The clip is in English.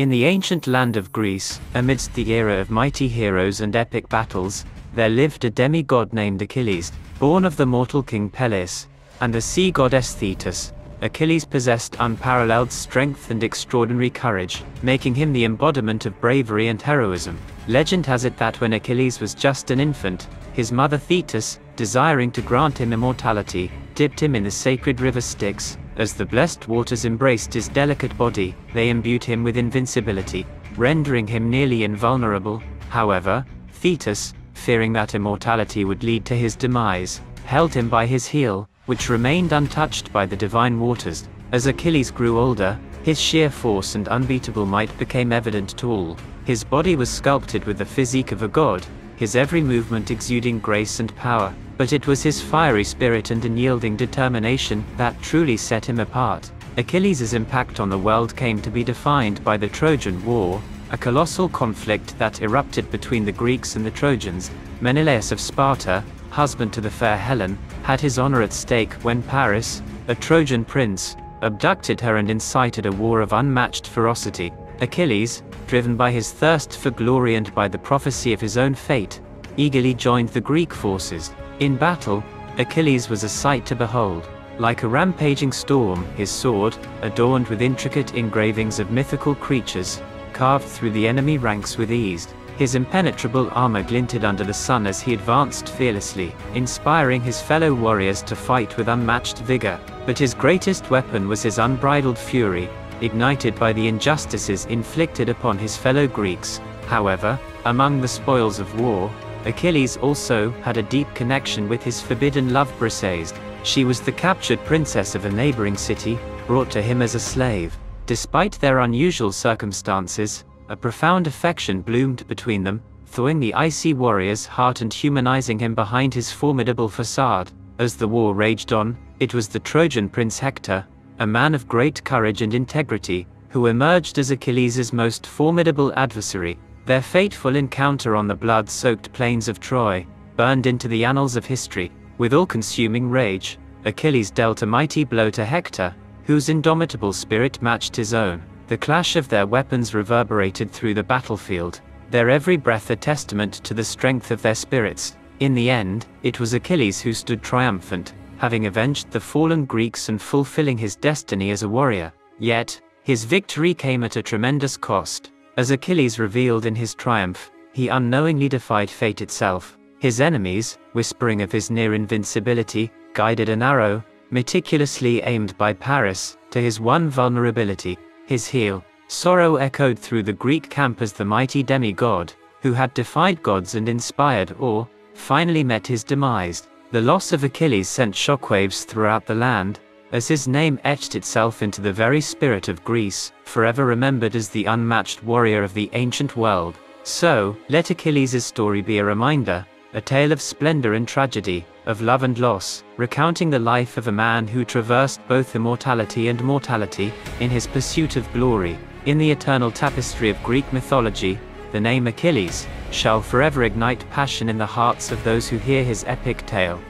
In the ancient land of Greece, amidst the era of mighty heroes and epic battles, there lived a demigod named Achilles, born of the mortal king Peleus, and the sea goddess Thetis. Achilles possessed unparalleled strength and extraordinary courage, making him the embodiment of bravery and heroism. Legend has it that when Achilles was just an infant, his mother Thetis, desiring to grant him immortality, dipped him in the sacred river Styx, as the blessed waters embraced his delicate body, they imbued him with invincibility, rendering him nearly invulnerable. However, Thetis, fearing that immortality would lead to his demise, held him by his heel, which remained untouched by the divine waters. As Achilles grew older, his sheer force and unbeatable might became evident to all. His body was sculpted with the physique of a god, his every movement exuding grace and power, but it was his fiery spirit and unyielding determination that truly set him apart. Achilles' impact on the world came to be defined by the Trojan War, a colossal conflict that erupted between the Greeks and the Trojans. Menelaus of Sparta, husband to the fair Helen, had his honor at stake when Paris, a Trojan prince, abducted her and incited a war of unmatched ferocity. Achilles, driven by his thirst for glory and by the prophecy of his own fate, eagerly joined the Greek forces. In battle, Achilles was a sight to behold. Like a rampaging storm, his sword, adorned with intricate engravings of mythical creatures, carved through the enemy ranks with ease. His impenetrable armor glinted under the sun as he advanced fearlessly, inspiring his fellow warriors to fight with unmatched vigor. But his greatest weapon was his unbridled fury, ignited by the injustices inflicted upon his fellow Greeks. However, among the spoils of war, Achilles also had a deep connection with his forbidden love Briseis. She was the captured princess of a neighboring city, brought to him as a slave. Despite their unusual circumstances, a profound affection bloomed between them, thawing the icy warrior's heart and humanizing him behind his formidable facade. As the war raged on, it was the Trojan prince Hector, a man of great courage and integrity, who emerged as Achilles' most formidable adversary. Their fateful encounter on the blood-soaked plains of Troy, burned into the annals of history, with all-consuming rage, Achilles dealt a mighty blow to Hector, whose indomitable spirit matched his own. The clash of their weapons reverberated through the battlefield, their every breath a testament to the strength of their spirits. In the end, it was Achilles who stood triumphant, having avenged the fallen Greeks and fulfilling his destiny as a warrior. Yet, his victory came at a tremendous cost. As Achilles revealed in his triumph, he unknowingly defied fate itself. His enemies, whispering of his near invincibility, guided an arrow, meticulously aimed by Paris, to his one vulnerability, his heel. Sorrow echoed through the Greek camp as the mighty demigod, who had defied gods and inspired awe, finally met his demise. The loss of Achilles sent shockwaves throughout the land, as his name etched itself into the very spirit of Greece, forever remembered as the unmatched warrior of the ancient world. So, let Achilles' story be a reminder, a tale of splendor and tragedy, of love and loss, recounting the life of a man who traversed both immortality and mortality, in his pursuit of glory. In the eternal tapestry of Greek mythology, the name Achilles shall forever ignite passion in the hearts of those who hear his epic tale.